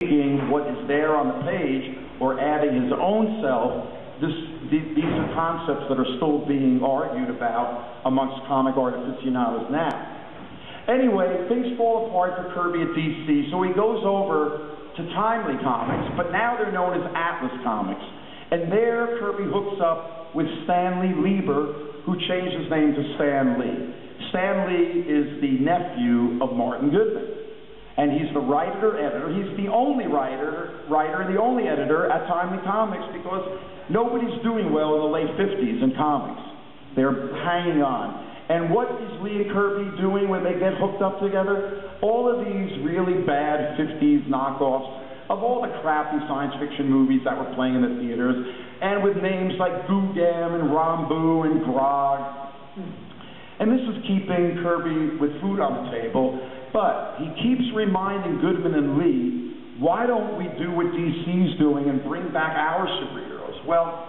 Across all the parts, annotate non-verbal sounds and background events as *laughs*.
taking what is there on the page or adding his own self, this, th- these are concepts that are still being argued about amongst comic art aficionados now. Anyway, things fall apart for Kirby at DC, so he goes over to Timely Comics, but now they're known as Atlas Comics. And there, Kirby hooks up with Stanley Lieber, who changed his name to Stan Lee. Stan Lee is the nephew of Martin Goodman and he's the writer editor. He's the only writer, writer, the only editor at Timely Comics because nobody's doing well in the late 50s in comics. They're hanging on. And what is Lee and Kirby doing when they get hooked up together? All of these really bad 50s knockoffs of all the crappy science fiction movies that were playing in the theaters, and with names like Googam and Rommbu and Grog. Hmm. And this is keeping Kirby with food on the table but he keeps reminding Goodman and Lee, why don't we do what DC's doing and bring back our superheroes? Well,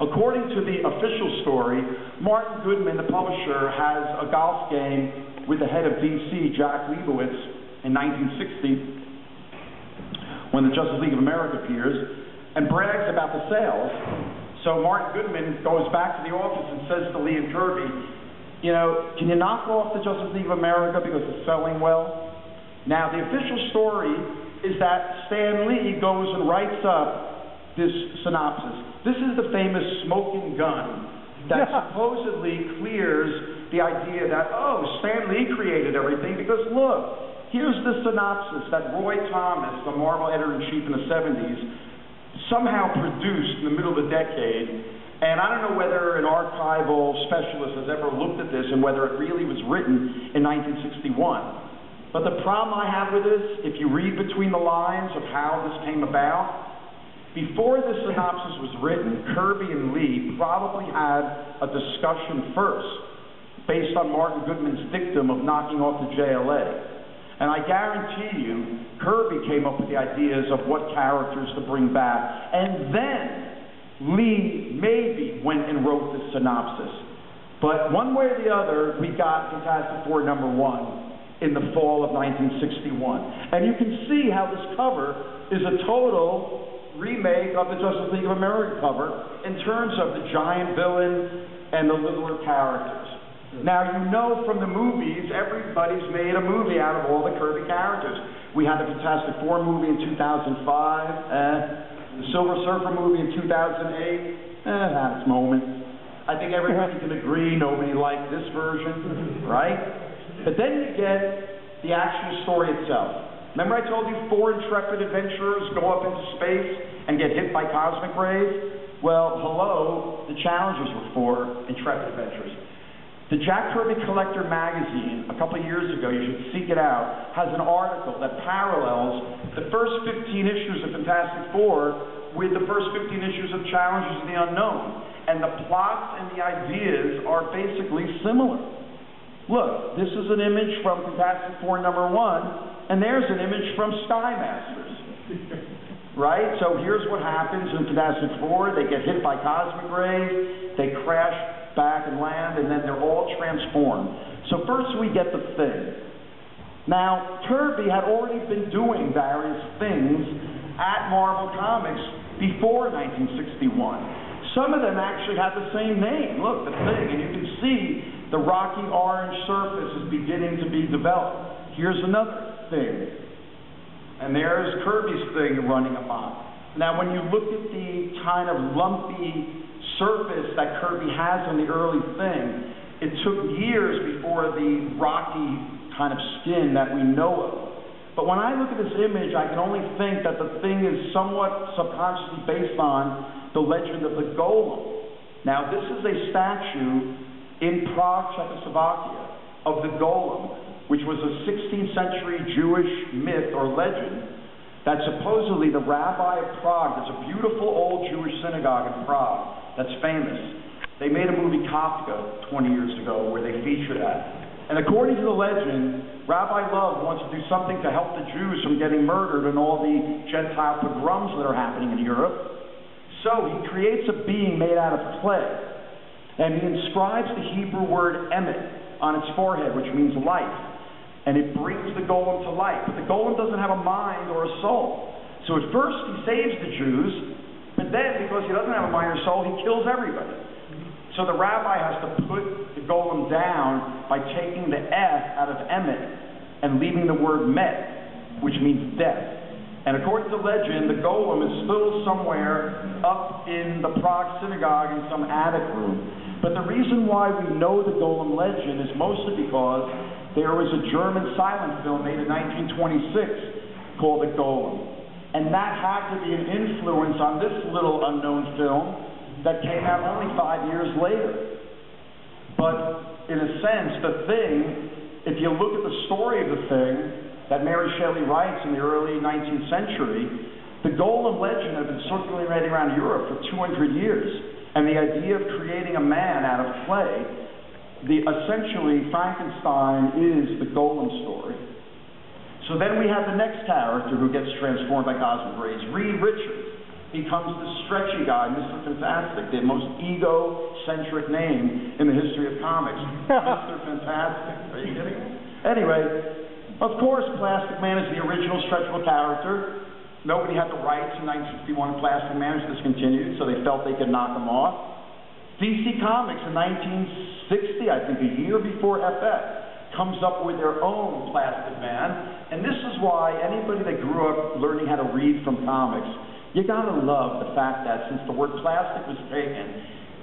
according to the official story, Martin Goodman, the publisher, has a golf game with the head of DC, Jack Liebowitz, in 1960, when the Justice League of America appears, and brags about the sales. So Martin Goodman goes back to the office and says to Lee and Kirby, you know, can you knock off the Justice League of America because it's selling well? Now, the official story is that Stan Lee goes and writes up this synopsis. This is the famous smoking gun that supposedly clears the idea that, oh, Stan Lee created everything because look, here's the synopsis that Roy Thomas, the Marvel editor-in-chief in the 70s, somehow produced in the middle of the decade and I don't know whether an archival specialist has ever looked at this and whether it really was written in 1961. But the problem I have with this, if you read between the lines of how this came about, before the synopsis was written, Kirby and Lee probably had a discussion first based on Martin Goodman's dictum of knocking off the JLA. And I guarantee you, Kirby came up with the ideas of what characters to bring back. And then Lee maybe went and wrote the synopsis. But one way or the other, we got Fantastic Four number one in the fall of 1961. And you can see how this cover is a total remake of the Justice League of America cover in terms of the giant villain and the littler characters. Now, you know from the movies, everybody's made a movie out of all the Kirby characters. We had the Fantastic Four movie in 2005. Eh? The Silver Surfer movie in 2008, eh, had its moments. I think everybody can agree nobody liked this version, right? But then you get the actual story itself. Remember I told you four intrepid adventurers go up into space and get hit by cosmic rays? Well, hello, the challengers were four intrepid adventurers. The Jack Kirby Collector magazine, a couple of years ago, you should seek it out, has an article that parallels the first 15 issues of Fantastic Four with the first 15 issues of Challengers of the Unknown. And the plots and the ideas are basically similar. Look, this is an image from Fantastic Four number one, and there's an image from Sky Masters. *laughs* right? So here's what happens in Fantastic Four. They get hit by cosmic rays, they crash back and land, and then they're all transformed. So first we get the thing. Now, Kirby had already been doing various things at Marvel Comics before 1961. Some of them actually had the same name. Look, the thing, and you can see the rocky orange surface is beginning to be developed. Here's another thing. And there's Kirby's thing running amok. Now, when you look at the kind of lumpy surface that Kirby has on the early thing, it took years before the rocky kind of skin that we know of. But when I look at this image, I can only think that the thing is somewhat subconsciously based on the legend of the golem. Now, this is a statue in Prague, Czechoslovakia, of the golem, which was a 16th century Jewish myth or legend that supposedly the rabbi of Prague, there's a beautiful old Jewish synagogue in Prague that's famous. They made a movie Kafka 20 years ago where they feature that. And according to the legend, Rabbi Loew wants to do something to help the Jews from getting murdered in all the Gentile pogroms that are happening in Europe. So he creates a being made out of clay. And he inscribes the Hebrew word emet on its forehead, which means life. and it brings the golem to life. But the golem doesn't have a mind or a soul. So at first he saves the Jews, but then because he doesn't have a mind or soul, he kills everybody. So the rabbi has to put the golem down by taking the F out of Emet and leaving the word Met, which means death. And according to legend, the golem is still somewhere up in the Prague synagogue in some attic room. But the reason why we know the golem legend is mostly because there was a German silent film made in 1926 called The Golem. And that had to be an influence on this little unknown film that came out only five years later. But in a sense, the thing, if you look at the story of the thing, that Mary Shelley writes in the early 19th century, the golem legend had been circulating around Europe for 200 years. And the idea of creating a man out of clay, the, essentially Frankenstein is the golem story. So then we have the next character who gets transformed by cosmic rays, Reed Richards becomes the stretchy guy, Mr. Fantastic, the most ego-centric name in the history of comics. *laughs* Mr. Fantastic. Are you kidding? Anyway, of course, Plastic Man is the original stretchable character. Nobody had the rights in 1961 Plastic Man was discontinued, so they felt they could knock him off. DC Comics in 1960, I think a year before FF, comes up with their own Plastic Man, and this is why anybody that grew up learning how to read from comics, you gotta love the fact that since the word plastic was taken,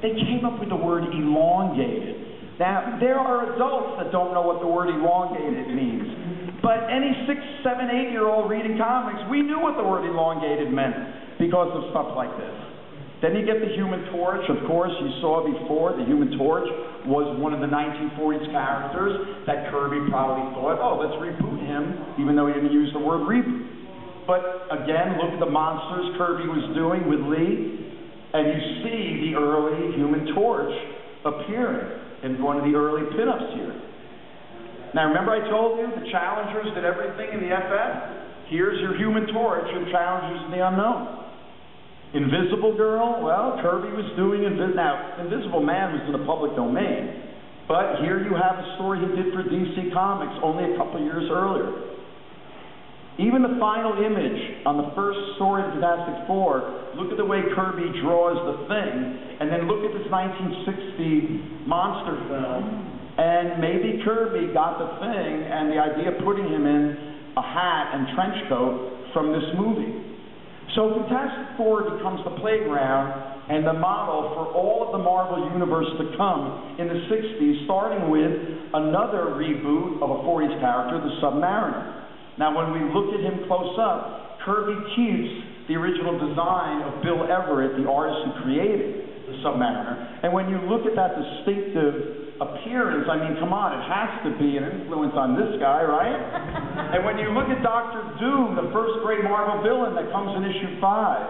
they came up with the word elongated. Now, there are adults that don't know what the word elongated means. But any six, seven, eight year old reading comics, we knew what the word elongated meant because of stuff like this. Then you get the Human Torch. Of course, you saw before the Human Torch was one of the 1940s characters that Kirby probably thought, oh, let's reboot him, even though he didn't use the word reboot. But again, look at the monsters Kirby was doing with Lee, and you see the early Human Torch appearing in one of the early pinups here. Now, remember I told you the challengers did everything in the FF? Here's your human torch and challengers in the unknown. Invisible Girl, well, Kirby was doing Invis- now. Invisible Man was in the public domain, but here you have a story he did for DC Comics only a couple years earlier. Even the final image on the first story of Fantastic Four, look at the way Kirby draws the thing, and then look at this 1960 monster film and maybe Kirby got the thing and the idea of putting him in a hat and trench coat from this movie. So Fantastic Four becomes the playground and the model for all of the Marvel Universe to come in the 60s, starting with another reboot of a 40s character, the Submariner. Now, when we looked at him close up, Kirby keeps the original design of Bill Everett, the artist who created the Submariner. And when you look at that distinctive appearance, I mean, come on, it has to be an influence on this guy, right? *laughs* and when you look at Doctor Doom, the first great Marvel villain that comes in issue five,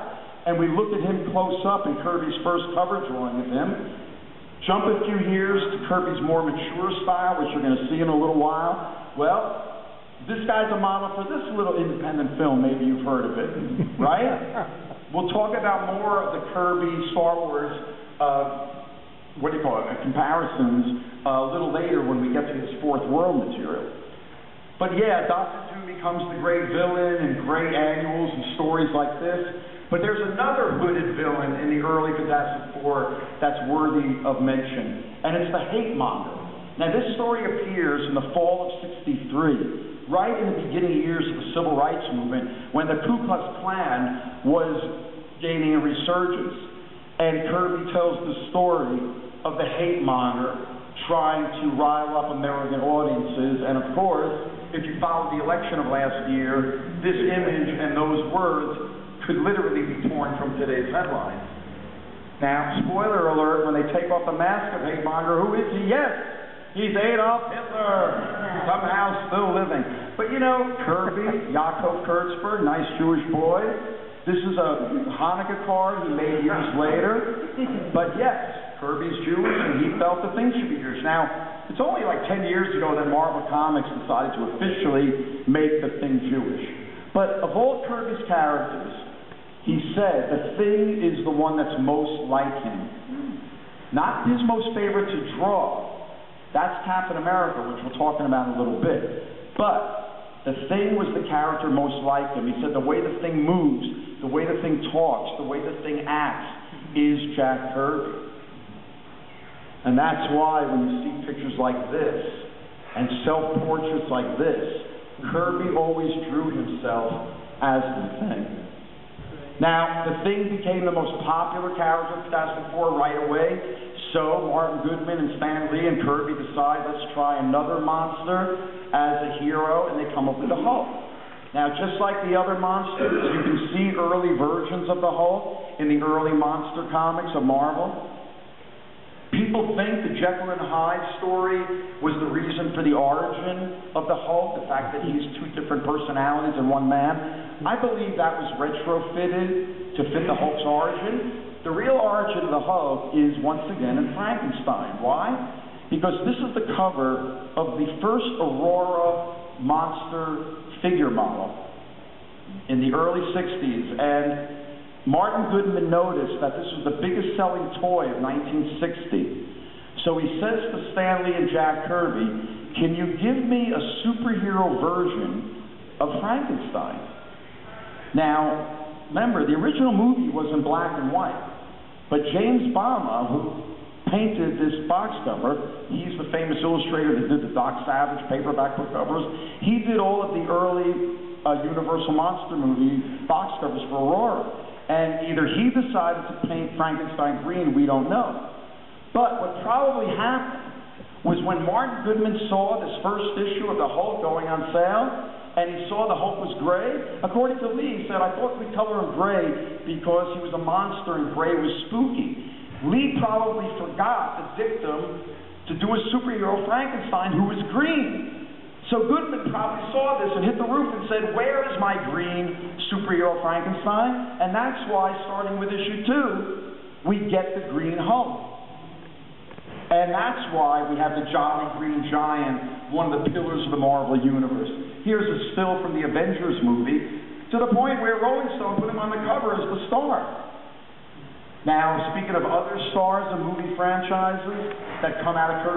and we looked at him close up in Kirby's first cover drawing of him, jump a few years to Kirby's more mature style, which you're going to see in a little while. Well, this guy's a model for this little independent film. Maybe you've heard of it, *laughs* right? we'll talk about more of the Kirby Star Wars uh, what do you call it, uh, comparisons uh, a little later when we get to his fourth world material. But yeah, Doctor Doom becomes the great villain in great annuals and stories like this. But there's another hooded villain in the early Fantastic Four that's worthy of mention, and it's the Hate Monger. Now, this story appears in the fall of 63, right in the beginning years of the Civil Rights Movement, when the Ku Klux Klan was gaining a resurgence. And Kirby tells the story of the hate monger trying to rile up American audiences. And of course, if you followed the election of last year, this image and those words could literally be torn from today's headlines. Now, spoiler alert, when they take off the mask of hate monger, who is he? Yes, he's Adolf Hitler, somehow still living. But you know, Kirby, Jacob Kurtzberg, nice Jewish boy. This is a Hanukkah card he made years later. But yes, Kirby's Jewish, and he felt the thing should be Jewish. Now, it's only like 10 years ago that Marvel Comics decided to officially make the thing Jewish. But of all Kirby's characters, he said the thing is the one that's most like him. Not his most favorite to draw. That's Captain America, which we're talking about in a little bit. But the Thing was the character most like him. He said the way the Thing moves, the way the Thing talks, the way the Thing acts is Jack Kirby. And that's why when you see pictures like this and self-portraits like this, Kirby always drew himself as the Thing. Now, the Thing became the most popular character of Fantastic Four right away, so Martin Goodman and Stan Lee and Kirby decide, let's try another monster as a hero, and they come up with the Hulk. Now, just like the other monsters, you can see early versions of the Hulk in the early monster comics of Marvel. People think the Jekyll and Hyde story was the reason for the origin of the Hulk, the fact that he's two different personalities in one man. I believe that was retrofitted to fit the Hulk's origin. The real origin of the Hulk is once again in Frankenstein. Why? Because this is the cover of the first Aurora monster figure model in the early 60s. And Martin Goodman noticed that this was the biggest selling toy of 1960. So he says to Stanley and Jack Kirby, can you give me a superhero version of Frankenstein? Now, remember, the original movie was in black and white, but James Bama, who painted this box cover, he's the famous illustrator that did the Doc Savage paperback book covers, he did all of the early uh, Universal Monster movie box covers for Aurora. And either he decided to paint Frankenstein green, we don't know. But what probably happened was when Martin Goodman saw this first issue of the Hulk going on sale, and he saw the Hulk was gray, according to Lee, he said, I thought we'd color him gray because he was a monster and gray was spooky. Lee probably forgot the victim to do a superhero Frankenstein who was green. So Goodman probably saw this and hit the roof and said, where is my green superhero Frankenstein? And that's why, starting with issue two, we get the green Hulk. And that's why we have the Jolly Green Giant, one of the pillars of the Marvel Universe. Here's a still from the Avengers movie, to the point where Rolling Stone put him on the cover as the star. Now, speaking of other stars of movie franchises that come out of Kirby